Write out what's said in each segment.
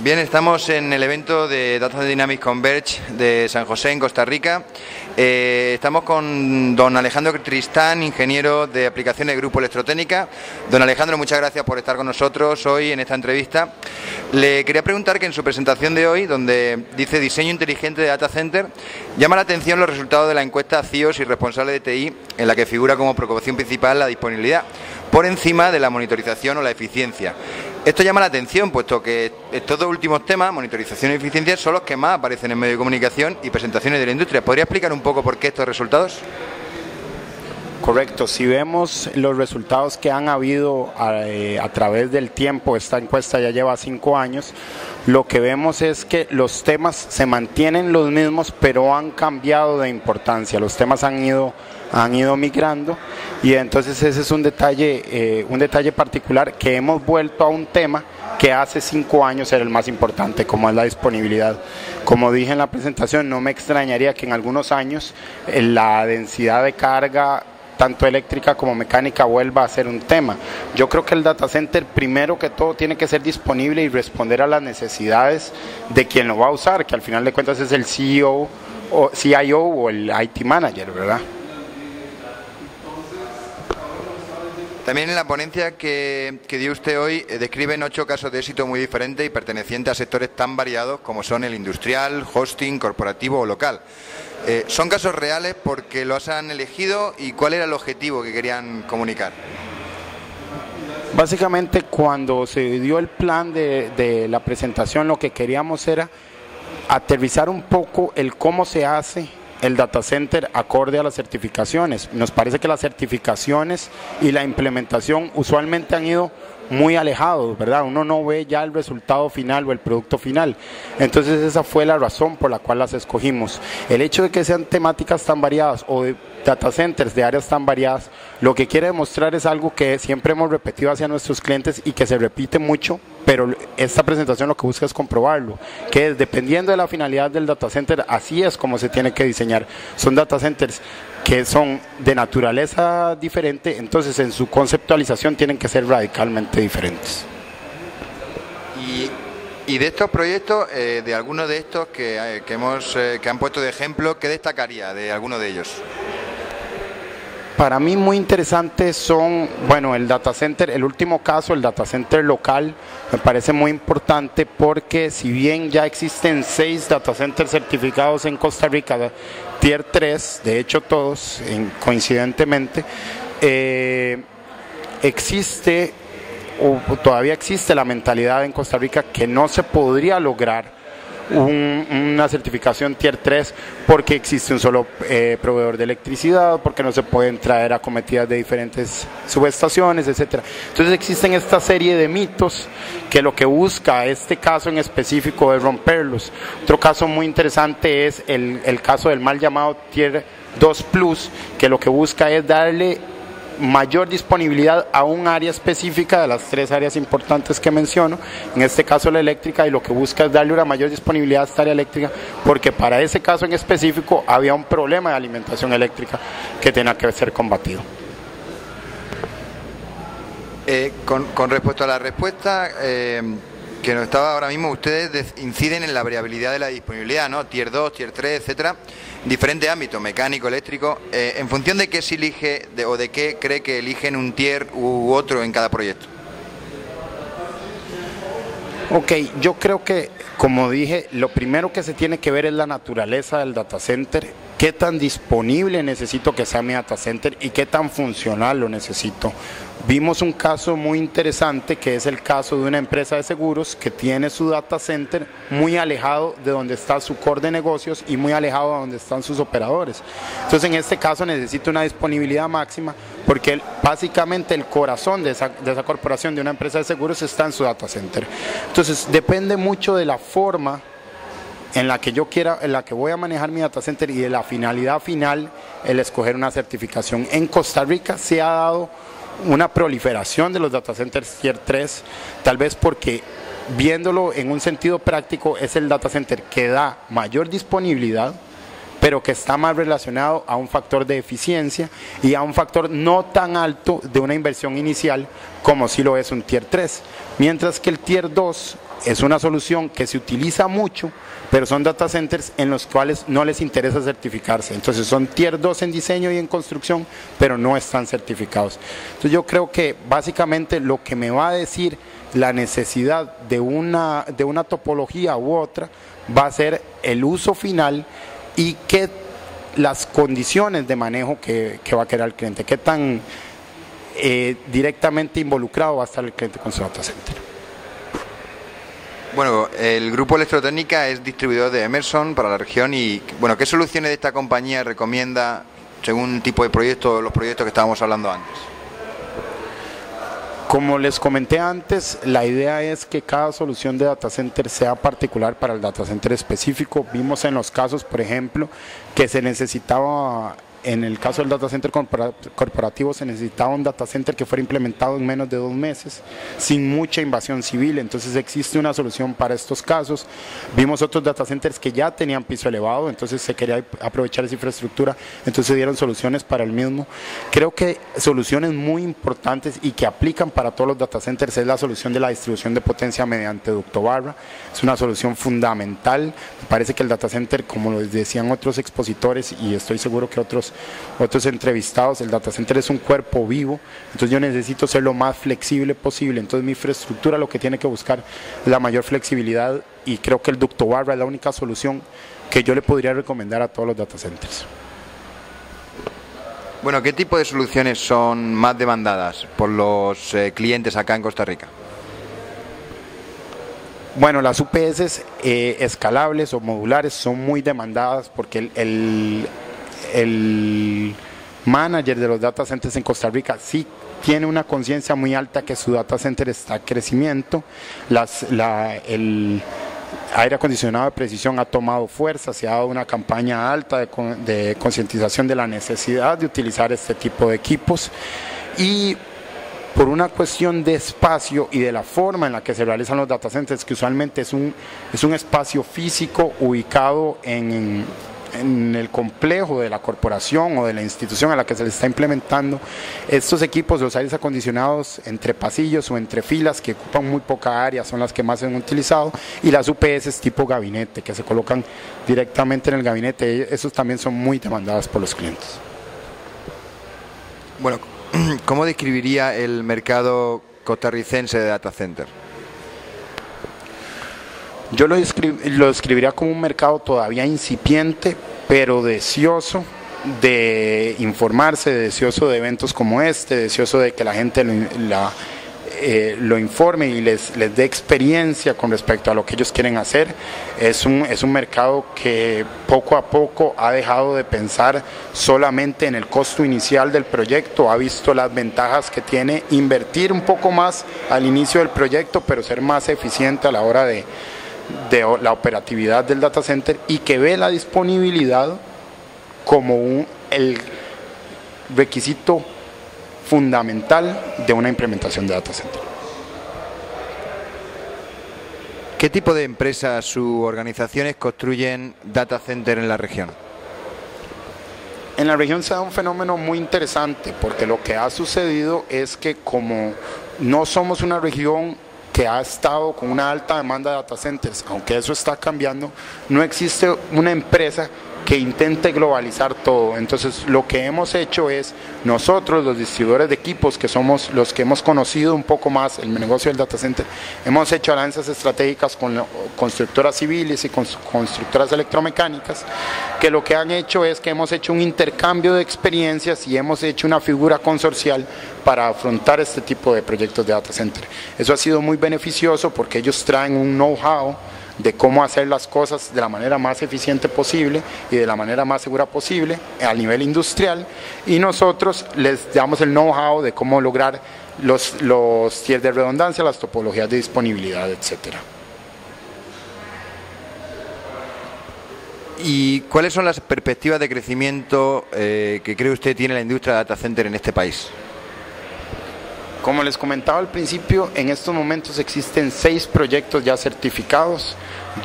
Bien, estamos en el evento de Data Dynamics Converge de San José, en Costa Rica. Eh, estamos con don Alejandro Tristán, ingeniero de aplicaciones de Grupo Electrotécnica. Don Alejandro, muchas gracias por estar con nosotros hoy en esta entrevista. Le quería preguntar que en su presentación de hoy, donde dice diseño inteligente de data center, llama la atención los resultados de la encuesta CIOs y responsable de TI, en la que figura como preocupación principal la disponibilidad, por encima de la monitorización o la eficiencia. Esto llama la atención, puesto que estos dos últimos temas, monitorización y eficiencia, son los que más aparecen en medios de comunicación y presentaciones de la industria. ¿Podría explicar un poco por qué estos resultados? Correcto, si vemos los resultados que han habido eh, a, través del tiempo, esta encuesta ya lleva cinco años, lo que vemos es que los temas se mantienen los mismos, pero han cambiado de importancia, los temas han ido, han ido migrando y entonces ese es un detalle, eh, un detalle particular que hemos vuelto a un tema que hace cinco años era el más importante, como es la disponibilidad. Como dije en la presentación, no me extrañaría que en algunos años eh, la densidad de carga tanto eléctrica como mecánica vuelva a ser un tema. Yo creo que el data center primero que todo tiene que ser disponible y responder a las necesidades de quien lo va a usar, que al final de cuentas es el CEO o CIO o el IT manager, ¿verdad? También en la ponencia que, dio usted hoy eh, describen ocho casos de éxito muy diferentes y pertenecientes a sectores tan variados como son el industrial, hosting, corporativo o local. Eh, ¿Son casos reales porque los han elegido y cuál era el objetivo que querían comunicar? Básicamente cuando se dio el plan de, la presentación lo que queríamos era aterrizar un poco el cómo se hace el data center acorde a las certificaciones. Nos parece que las certificaciones y la implementación usualmente han ido muy alejados, ¿verdad? Uno no ve ya el resultado final o el producto final. Entonces esa fue la razón por la cual las escogimos. El hecho de que sean temáticas tan variadas o de data centers de áreas tan variadas, lo que quiere demostrar es algo que siempre hemos repetido hacia nuestros clientes y que se repite mucho, pero esta presentación lo que busca es comprobarlo, que dependiendo de la finalidad del data center, así es como se tiene que diseñar. Son data centers que son de naturaleza diferente, entonces en su conceptualización tienen que ser radicalmente diferentes. Y, de estos proyectos, eh, de algunos de estos que, eh, hemos, eh, que han puesto de ejemplo, ¿qué destacaría de alguno de ellos? Para mí muy interesantes son, bueno, el data center, el último caso, el data center local, me parece muy importante porque si bien ya existen seis data centers certificados en Costa Rica, tier 3, de hecho todos, coincidentemente, eh, existe o todavía existe la mentalidad en Costa Rica que no se podría lograr una certificación Tier 3 porque existe un solo eh, proveedor de electricidad, porque no se pueden traer acometidas de diferentes subestaciones, etcétera. Entonces existen esta serie de mitos que lo que busca este caso en específico es romperlos. Otro caso muy interesante es el, el caso del mal llamado Tier 2 Plus, que lo que busca es darle mayor disponibilidad a un área específica de las tres áreas importantes que menciono, en este caso la eléctrica, y lo que busca es darle una mayor disponibilidad a esta área eléctrica, porque para ese caso en específico había un problema de alimentación eléctrica que tenía que ser combatido. Eh, con, respecto a la respuesta eh, que nos estaba ahora mismo, ustedes inciden en la variabilidad de la disponibilidad, ¿no? Tier 2, Tier 3, etcétera diferentes ámbitos, mecánico, eléctrico, eh, en función de qué se elige o de qué cree que eligen un tier u otro en cada proyecto. Ok, yo creo que, como dije, lo primero que se tiene que ver es la naturaleza del data center, qué tan disponible necesito que sea mi data center y qué tan funcional lo necesito. Vimos un caso muy interesante que es el caso de una empresa de seguros que tiene su data center muy alejado de donde está su core de negocios y muy alejado de donde están sus operadores. Entonces en este caso necesita una disponibilidad máxima porque básicamente el corazón de esa, de esa corporación, de una empresa de seguros, está en su data center. Entonces depende mucho de la forma en la que yo quiera, en la que voy a manejar mi data center y de la finalidad final, el escoger una certificación. En Costa Rica se ha dado una proliferación de los data centers tier 3, tal vez porque viéndolo en un sentido práctico es el data center que da mayor disponibilidad, pero que está más relacionado a un factor de eficiencia y a un factor no tan alto de una inversión inicial como si lo es un Tier 3. Mientras que el Tier 2 es una solución que se utiliza mucho, pero son data centers en los cuales no les interesa certificarse. Entonces son tier 2 en diseño y en construcción, pero no están certificados. Entonces yo creo que básicamente lo que me va a decir la necesidad de una, de una topología u otra va a ser el uso final y qué las condiciones de manejo que, va a querer el cliente, qué tan eh, directamente involucrado va a estar el cliente con su data center. Bueno, el grupo Electrotécnica es distribuidor de Emerson para la región y, bueno, ¿qué soluciones de esta compañía recomienda según tipo de proyecto, los proyectos que estábamos hablando antes? Como les comenté antes, la idea es que cada solución de data center sea particular para el data center específico. Vimos en los casos, por ejemplo, que se necesitaba en el caso del data center corporativo se necesitaba un data center que fuera implementado en menos de dos meses, sin mucha invasión civil, entonces existe una solución para estos casos. Vimos otros data centers que ya tenían piso elevado, entonces se quería aprovechar esa infraestructura, entonces se dieron soluciones para el mismo. Creo que soluciones muy importantes y que aplican para todos los data centers es la solución de la distribución de potencia mediante ducto barra, es una solución fundamental, me parece que el data center, como lo decían otros expositores y estoy seguro que otros otros entrevistados, el data center es un cuerpo vivo, entonces yo necesito ser lo más flexible posible, entonces mi infraestructura lo que tiene que buscar es la mayor flexibilidad y creo que el ducto barra es la única solución que yo le podría recomendar a todos los data centers. Bueno, ¿qué tipo de soluciones son más demandadas por los eh, clientes acá en Costa Rica? Bueno, las UPS eh, escalables o modulares son muy demandadas porque el, el manager de los data centers en Costa Rica sí tiene una conciencia muy alta que su data center está en crecimiento, el aire acondicionado de precisión ha tomado fuerza, se ha dado una campaña alta de, de concientización de la necesidad de utilizar este tipo de equipos. Y por una cuestión de espacio y de la forma en la que se realizan los data centers, que usualmente es un, es un espacio físico ubicado en, en el complejo de la corporación o de la institución a la que se le está implementando estos equipos, los aires acondicionados entre pasillos o entre filas que ocupan muy poca área, son las que más se han utilizado, y las UPS tipo gabinete, que se colocan directamente en el gabinete, esos también son muy demandadas por los clientes. Bueno, ¿cómo describiría el mercado costarricense de data center? Yo lo, lo describiría como un mercado todavía incipiente, pero deseoso de informarse, deseoso de eventos como este, deseoso de que la gente lo, eh, lo informe y les, les dé experiencia con respecto a lo que ellos quieren hacer. Es un, es un mercado que poco a poco ha dejado de pensar solamente en el costo inicial del proyecto, ha visto las ventajas que tiene invertir un poco más al inicio del proyecto, pero ser más eficiente a la hora de de la operatividad del data center y que ve la disponibilidad como un, el requisito fundamental de una implementación de data center. ¿Qué tipo de empresas u organizaciones construyen data center en la región? En la región se da un fenómeno muy interesante porque lo que ha sucedido es que como no somos una región que ha estado con una alta demanda de data centers, aunque eso está cambiando, no existe una empresa que intente globalizar todo. Entonces, lo que hemos hecho es, nosotros, los distribuidores de equipos, que somos los que hemos conocido un poco más el negocio del data center, hemos hecho alianzas estratégicas con constructoras civiles y con constructoras electromecánicas, que lo que han hecho es que hemos hecho un intercambio de experiencias y hemos hecho una figura consorcial para afrontar este tipo de proyectos de data center. Eso ha sido muy beneficioso porque ellos traen un know-how de cómo hacer las cosas de la manera más eficiente posible y de la manera más segura posible a nivel industrial y nosotros les damos el know-how de cómo lograr los, los tiers de redundancia, las topologías de disponibilidad, etcétera. ¿Y cuáles son las perspectivas de crecimiento eh, que cree usted tiene la industria de data center en este país? Como les comentaba al principio, en estos momentos existen seis proyectos ya certificados.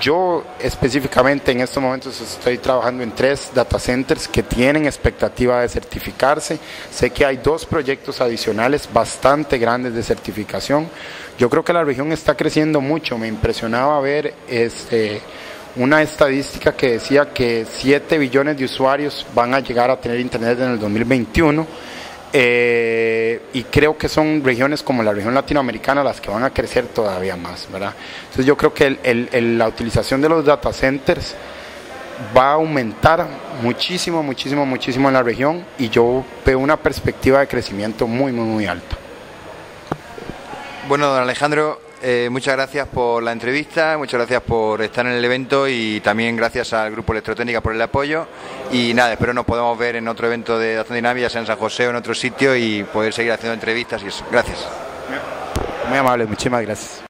Yo específicamente en estos momentos estoy trabajando en tres data centers que tienen expectativa de certificarse. Sé que hay dos proyectos adicionales bastante grandes de certificación. Yo creo que la región está creciendo mucho. Me impresionaba ver este, una estadística que decía que 7 billones de usuarios van a llegar a tener internet en el 2021 eh, y creo que son regiones como la región latinoamericana las que van a crecer todavía más, ¿verdad? Entonces yo creo que la utilización de los data centers va a aumentar muchísimo, muchísimo, muchísimo en la región y yo veo una perspectiva de crecimiento muy, muy, muy alta. Bueno, don Alejandro, eh, muchas gracias por la entrevista, muchas gracias por estar en el evento y también gracias al Grupo Electrotécnica por el apoyo. Y nada, espero nos podamos ver en otro evento de Datos Dinámica, sea en San José o en otro sitio y poder seguir haciendo entrevistas y eso. Gracias. Muy amable, muchísimas gracias.